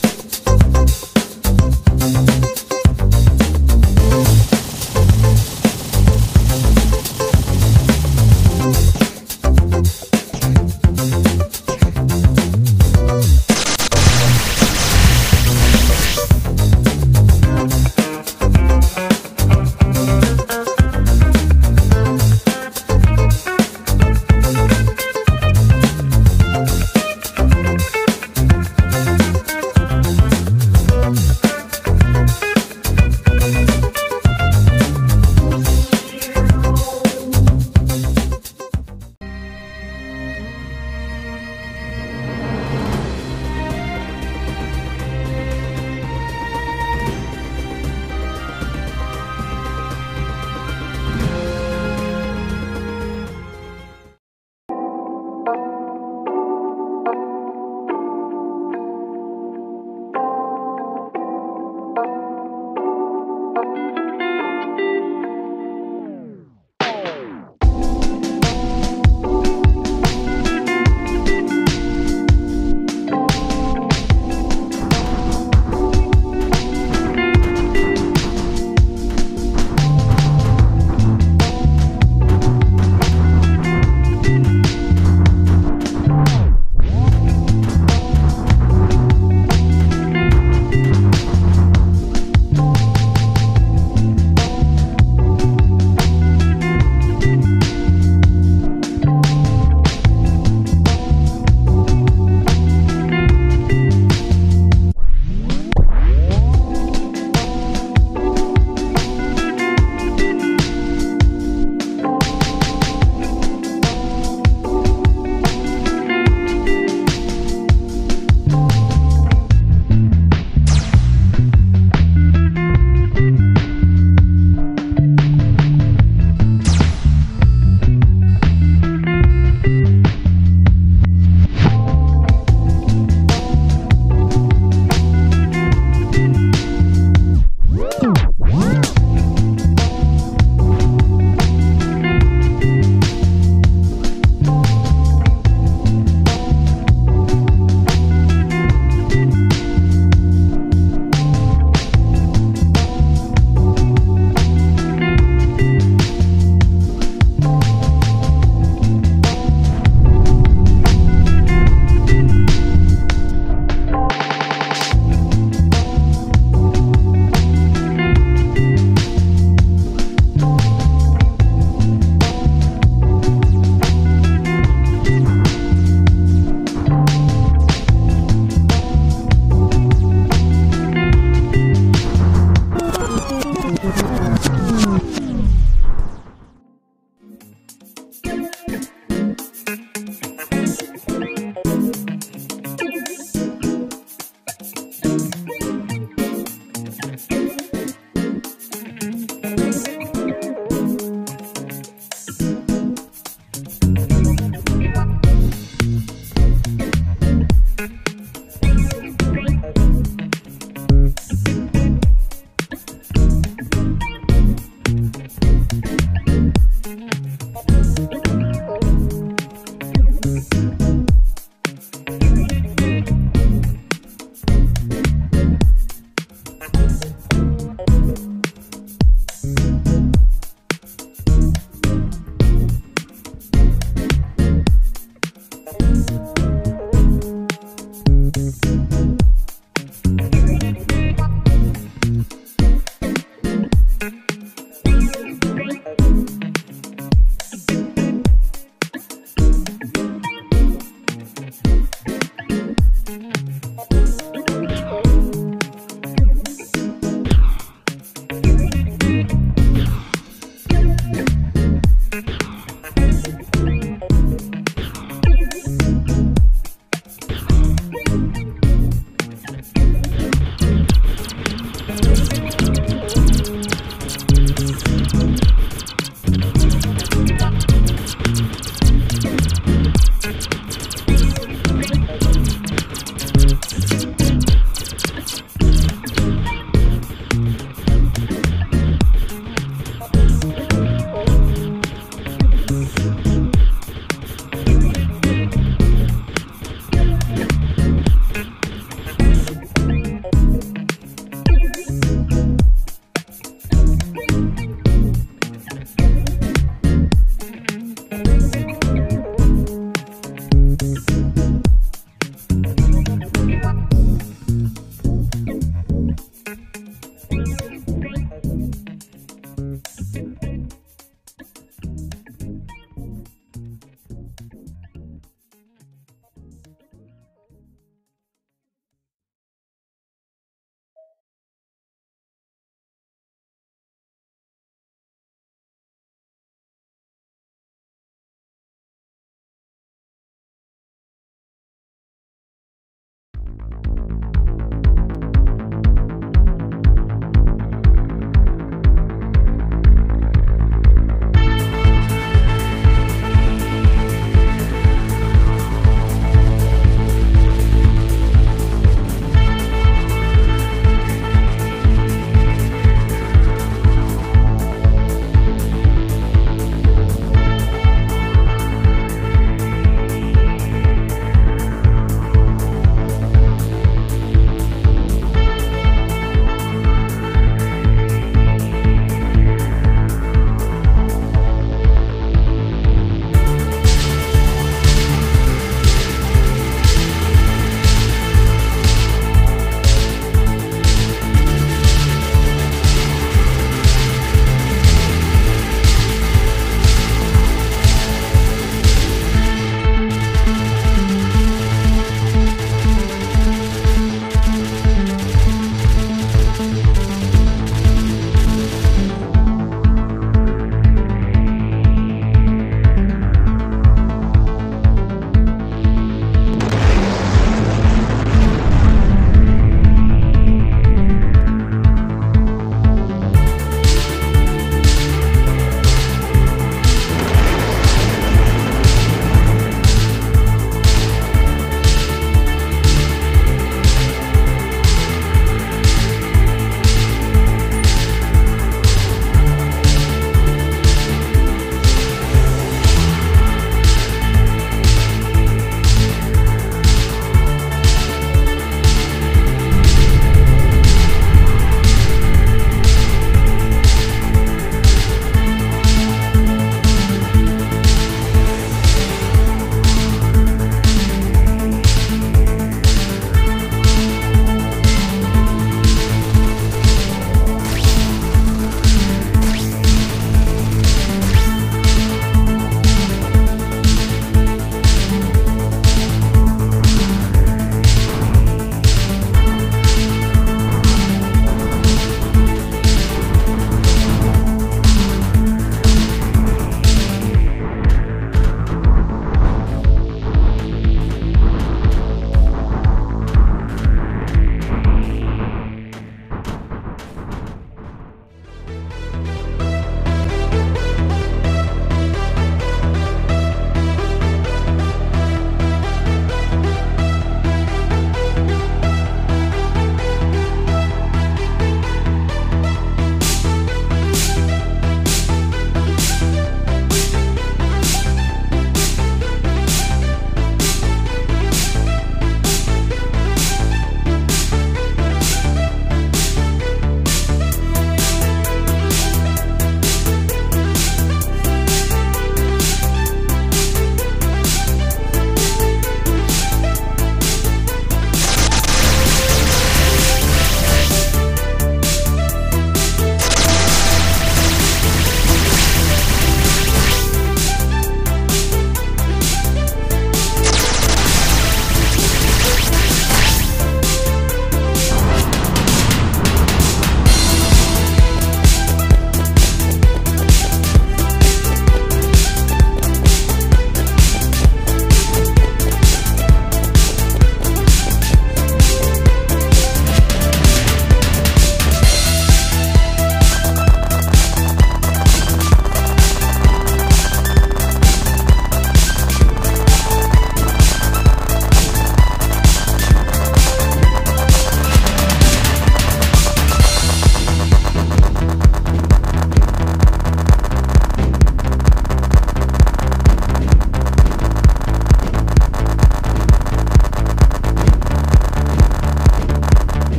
back.